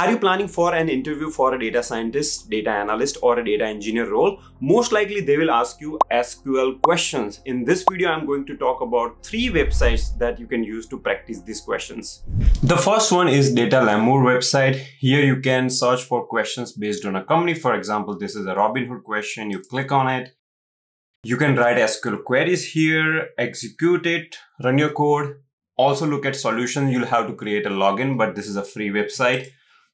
Are you planning for an interview for a data scientist, data analyst, or a data engineer role? Most likely they will ask you SQL questions. In this video, I'm going to talk about three websites that you can use to practice these questions. The first one is DataLemur website. Here you can search for questions based on a company. For example, this is a Robinhood question. You click on it. You can write SQL queries here, execute it, run your code. Also look at solutions. You'll have to create a login, but this is a free website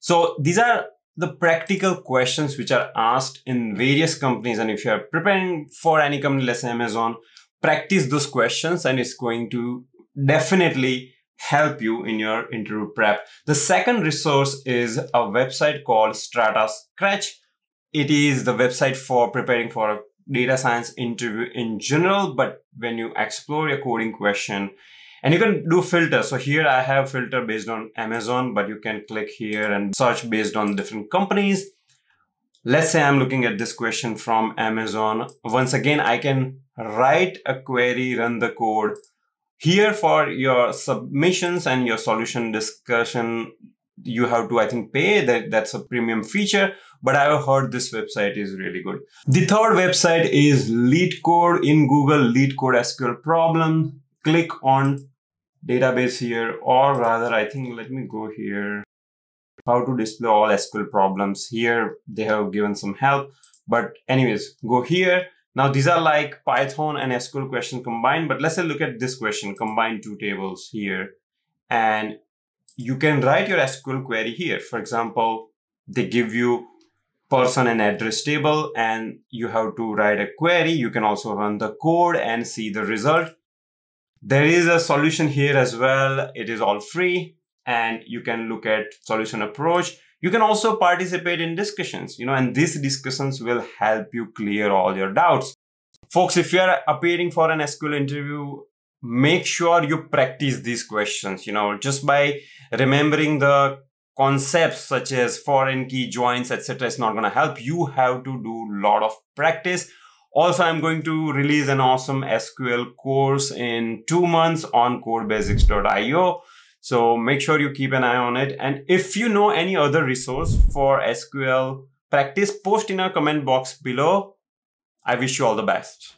so these are the practical questions which are asked in various companies. And if you're preparing for any company, let's say Amazon, practice those questions and it's going to definitely help you in your interview prep. The second resource is a website called Strata Scratch. It is the website for preparing for a data science interview in general, but when you explore your coding question, and you can do filter. So here I have filter based on Amazon, but you can click here and search based on different companies. Let's say I'm looking at this question from Amazon. Once again, I can write a query, run the code. Here for your submissions and your solution discussion, you have to, I think, pay that. That's a premium feature, but I've heard this website is really good. The third website is LeetCode in Google LeetCode SQL problem. Click on database here, or rather, I think, let me go here. How to display all SQL problems. Here, they have given some help. But anyways, go here. Now, these are like Python and SQL question combined. But let's say look at this question, combine two tables here. And you can write your SQL query here. For example, they give you person and address table and you have to write a query. You can also run the code and see the result. There is a solution here as well. It is all free and you can look at solution approach. You can also participate in discussions, you know, and these discussions will help you clear all your doubts. Folks, if you're appearing for an SQL interview, make sure you practice these questions, you know, just by remembering the concepts such as foreign key joins, etc. is not going to help. You have to do a lot of practice also, I'm going to release an awesome SQL course in two months on codebasics.io. So make sure you keep an eye on it. And if you know any other resource for SQL practice, post in our comment box below. I wish you all the best.